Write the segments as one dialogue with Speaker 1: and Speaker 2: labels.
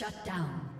Speaker 1: Shut down.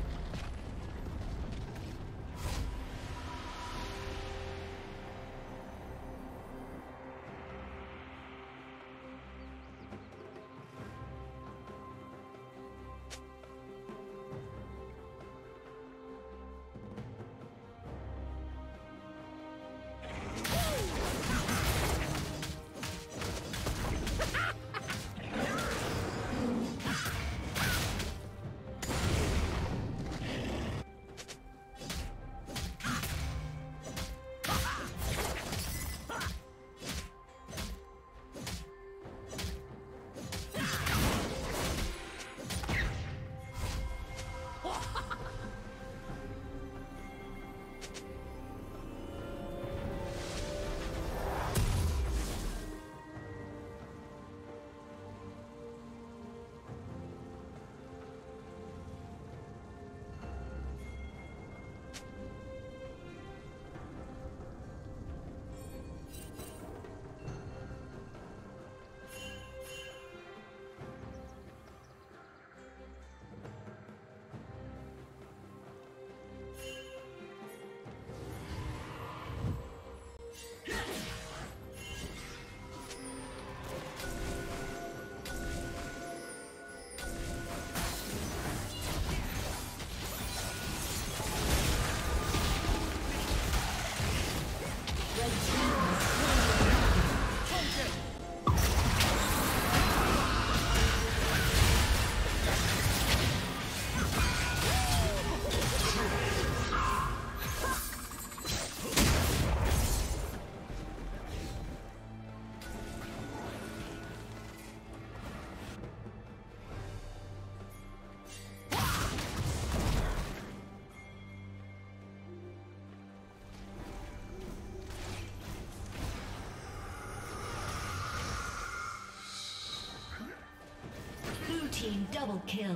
Speaker 1: Kill.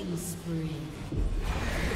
Speaker 1: Killing spree.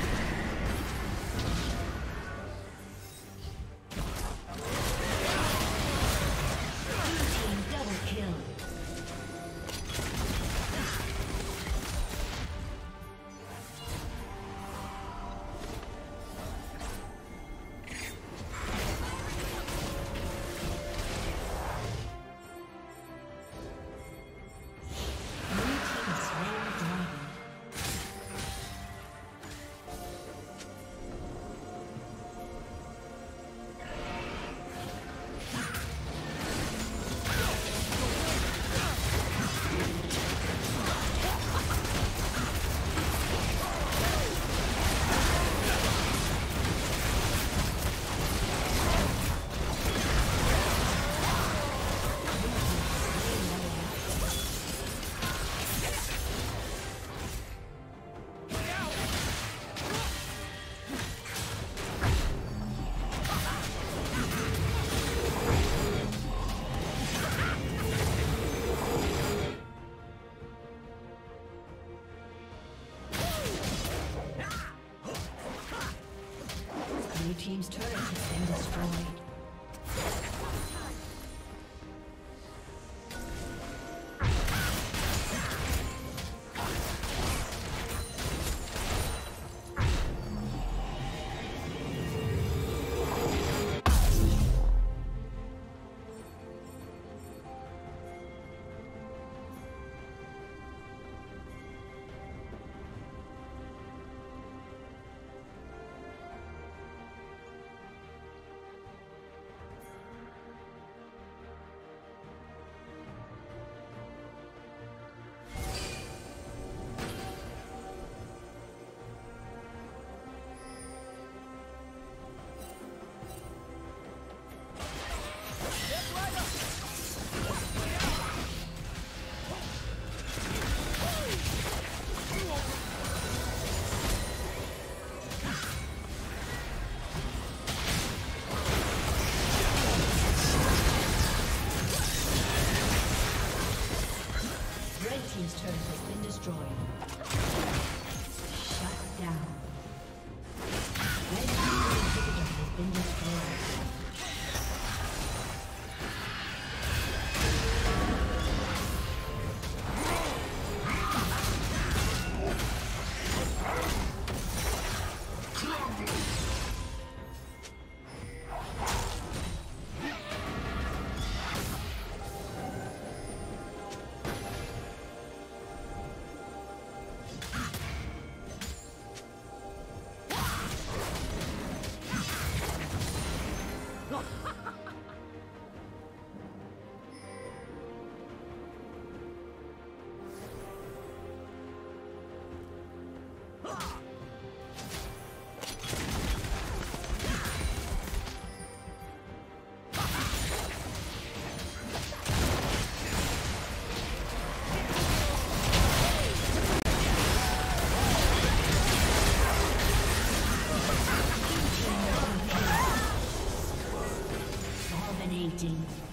Speaker 1: Rampaging.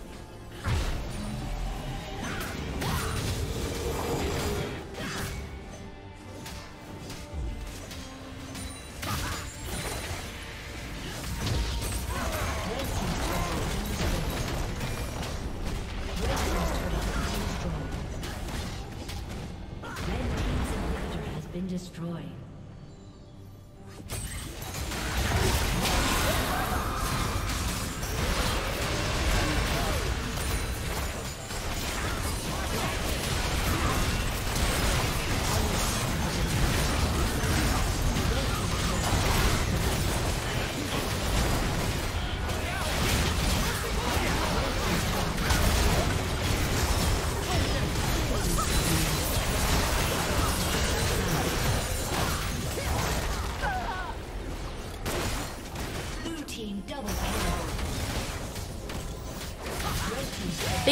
Speaker 1: destroyed.